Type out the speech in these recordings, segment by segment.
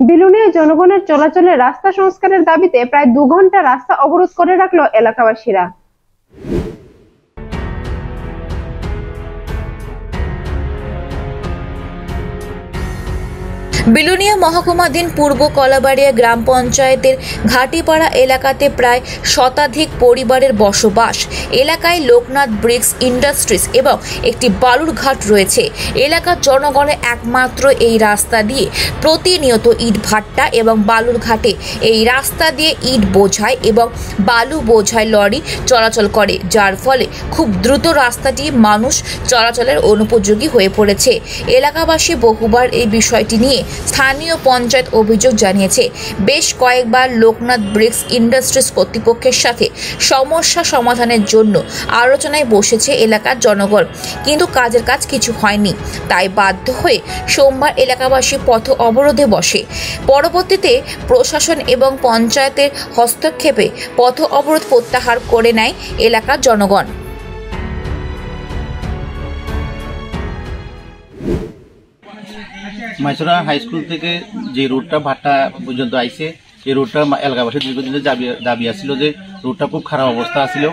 বিলুনিয়া জনগণের চলাচলের রাস্তা সংস্কারের দাবিতে প্রায় দু ঘণ্টা রাস্তা অবরোধ করে রাখল এলাকাবাসীরা। বিলুনিয়া মহকুমাধীন পূর্ব কলাবাড়িয়া গ্রাম পঞ্চায়েতের ঘাটিপাড়া এলাকাতে প্রায় শতাধিক পরিবারের বসবাস। এলাকায় লোকনাথ ব্রিক্স ইন্ডাস্ট্রিজ এবং একটি বালুর ঘাট রয়েছে। এলাকার জনগণের একমাত্র এই রাস্তা দিয়ে প্রতিনিয়ত ইট ভাট্টা এবং বালুর ঘাটে এই রাস্তা দিয়ে ইট বোঝায় এবং বালু বোঝায় লরি চলাচল করে, যার ফলে খুব দ্রুত রাস্তাটি মানুষ চলাচলের অনুপযোগী হয়ে পড়েছে। এলাকাবাসী বহুবার এই বিষয়টি নিয়ে স্থানীয় পঞ্চায়েত অভিযোগ জানিয়েছে, বেশ কয়েকবার লোকনাথ ব্রিক্স ইন্ডাস্ট্রিজ কর্তৃপক্ষের সাথে সমস্যা সমাধানের জন্য আলোচনায় বসেছে এলাকার জনগণ, কিন্তু কাজের কাজ কিছু হয়নি। তাই বাধ্য হয়ে সোমবার এলাকাবাসী পথ অবরোধে বসে। পরবর্তীতে প্রশাসন এবং পঞ্চায়েতের হস্তক্ষেপে পথ অবরোধ প্রত্যাহার করে নেয় এলাকার জনগণ। মাইসোরা হাই স্কুল থেকে যে রোডটা ভাট্টা পর্যন্ত আইছে এই রোডটা এলাকাবাসীর দীর্ঘদিনের দাবি দাবি আসছিল যে রোডটা খুব খারাপ অবস্থা আছিল।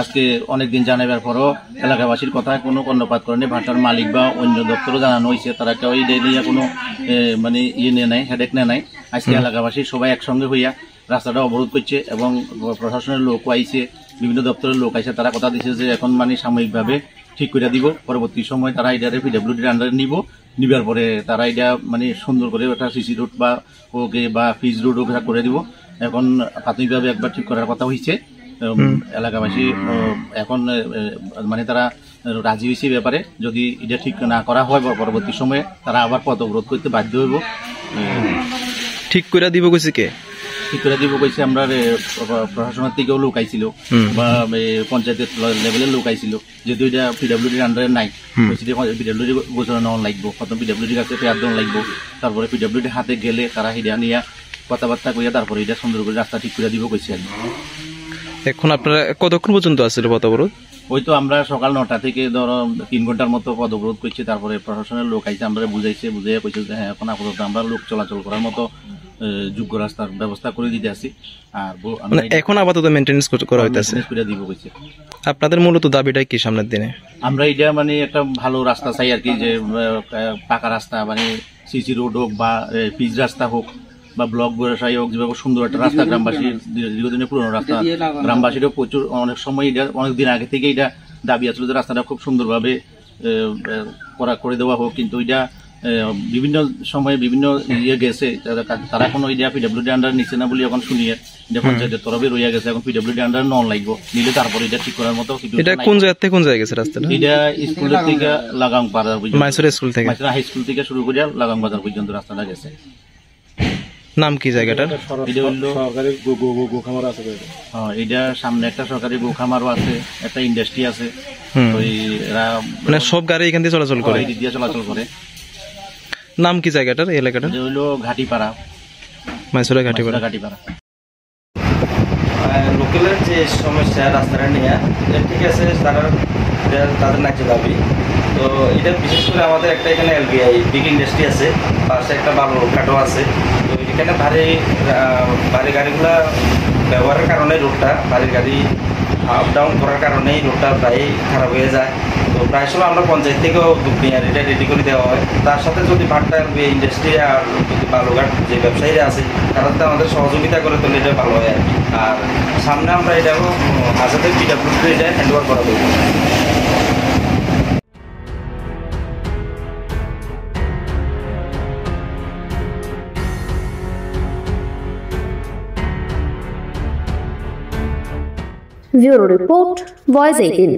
আজকে অনেকদিন জানাবার পরও এলাকাবাসীর কথা কোনো কর্ণপাত করেনি। ভাটার মালিক বা অন্য দপ্তরও জানানো হয়েছে তারা কেউ এই নিয়ে কোনো মানে ইয়ে নিয়ে নেয় হেডেক নিয়ে নেয় নাই। আজকে এলাকাবাসী সবাই একসঙ্গে হইয়া রাস্তাটা অবরোধ করছে এবং প্রশাসনের লোক আইছে বিভিন্ন দপ্তরের লোক আইছে তারা কথা দিচ্ছে যে এখন মানে সাময়িকভাবে ঠিক করে দিব। পরবর্তী সময় তারা এটারে পিডাব্লিউডির আন্ডারে নিব। নিবার পরে তারা এটা মানে সুন্দর করে একটা সিসি রোড বা ওকে বা পিচ রোড ওকে করে দিব। এখন প্রাথমিকভাবে একবার ঠিক করার কথা হয়েছে এলাকাবাসী এখন মানে তারা রাজি হয়েছে ব্যাপারে। যদি এটা ঠিক না করা হয় পরবর্তী সময়ে তারা আবার পথ অবরোধ করতে বাধ্য হইব। ঠিক করে দিব কইছে কে? ঠিক করে দিব কইছে আমরা প্রশাসনের থেকেও লোক আইছিল। বা পঞ্চায়েতের লেভেলের লোক আইছিল। যেহেতু এটা পিডাব্লিউডির আন্ডারে নাই। পিডাব্লিউডি গোচরা নেওয়া লাগবো। প্রথম পিডাব্লিউডির কাছে পেয়ার দেওয়া লাগবো। তারপরে পিডাব্লিউডির হাতে গেলে তারা হিডা নিয়ে কথাবার্তা কইয়া তারপরে এটা সুন্দর করে রাস্তা ঠিক করে দিব কইছে আর। এখন আপনারা কতক্ষণ পর্যন্ত আসছিল পথ অবরোধ ওই তো আমরা সকাল নটা থেকে ধরো তিন ঘণ্টার মতো পদ অবরোধ করছি। তারপরে প্রশাসনের লোক আইছে আমরা বুঝাইছে বুঝাইয়া কইছে যে হ্যাঁ এখন আপাতত আমরা লোক চলাচল করার মতো যোগ্য রাস্তার ব্যবস্থা করে দিতে আসি। আর মানে এখন আপাতত মেনটেন্স করা হইতাছে। করে দিব কইছে। আপনাদের মূলত দাবিটাই কি সামনের দিনে? আমরা এটা মানে একটা ভালো রাস্তা চাই আর কি যে পাকা রাস্তা মানে সিসি রোড হোক বা পিচ রাস্তা হোক বা ব্লক ব্যবসায়ী হোক যেভাবে সুন্দর একটা রাস্তা গ্রামবাসীর দীর্ঘদিনের পুরনো রাস্তা। গ্রামবাসীরও প্রচুর অনেক সময় এটা অনেক দিন আগে থেকে এটা দাবি আসলে যে রাস্তাটা খুব সুন্দরভাবে করা করে দেওয়া হোক। কিন্তু এটা বিভিন্ন সময়ে বিভিন্ন ইয়ে গেছে। তারা- তারা এখন ওই পিডাব্লিউডি আন্ডার নিচ্ছে না বলে এখন শুনিয়ে যে তরফে রইয়া গেছে। এখন পিডাব্লিউডি আন্ডার নন লাগবো। নিলে তারপরে এটা ঠিক করার মতো এটা কোন জায়গা থেকে কোন জায়গায় গেছে রাস্তাটা? এটা স্কুলের থেকে লাগাম পাড়া পর্যন্ত। মাইসোর স্কুল থেকে। মাইসোরা হাই স্কুল থেকে শুরু করে লাগাম বাজার পর্যন্ত রাস্তাটা গেছে। নাম কি জায়গাটার? এটা হলো সরকারি গো গো গো গোখামার আছে হ্যাঁ, এটা সামনে একটা সরকারি গোখামারও আছে একটা ইন্ডাস্ট্রি আছে। হুম। ওই মানে সব গাড়ি এখান দিয়ে চলাচল করে। দিয়ে চলাচল করে। নাম কি জায়গাটার এই এলাকাটার? হলো ঘাটিপাড়া। মাইসোরা ঘাটি মাইসোরা ঘাটিপাড়া। আহ, লোকালের যে সমস্যা রাস্তাটা নিয়ে ঠিক আছে তারা তাদের নাকি দাবি। তো এটা বিশেষ করে আমাদের একটা এখানে এল এলবিআই বিগ ইন্ডাস্ট্রি আছে। পাশে একটা ভালো কাটো আছে। তো এখানে ভারী ভারী গাড়িগুলা ব্যবহারের কারণে রোডটা ভারী গাড়ি আপ ডাউন করার কারণেই রোডটা প্রায় খারাপ হয়ে যায়। তো প্রায় সময় আমরা পঞ্চায়েত থেকেও এটা রেডি করে দেওয়া হয়। তার সাথে যদি ভাট্টা ইন্ডাস্ট্রি আর যদি বালুঘাট যে ব্যবসায়ীরা আছে, তারা তো আমাদের সহযোগিতা করে তুলে, এটা ভালো হয় আর কি। আর সামনে আমরা এটাও হাজাতে পিডাব্লিউডি এটা হ্যান্ড ওভার করা ব্যুরো রিপোর্ট, ভয়েস এইটিন।